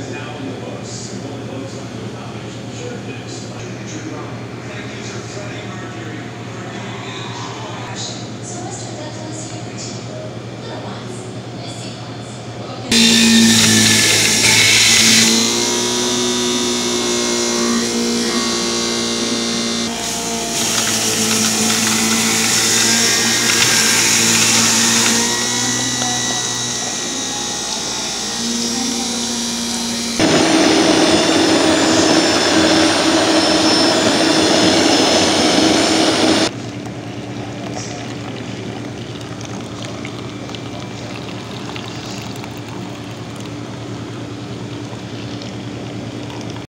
Is now in the books.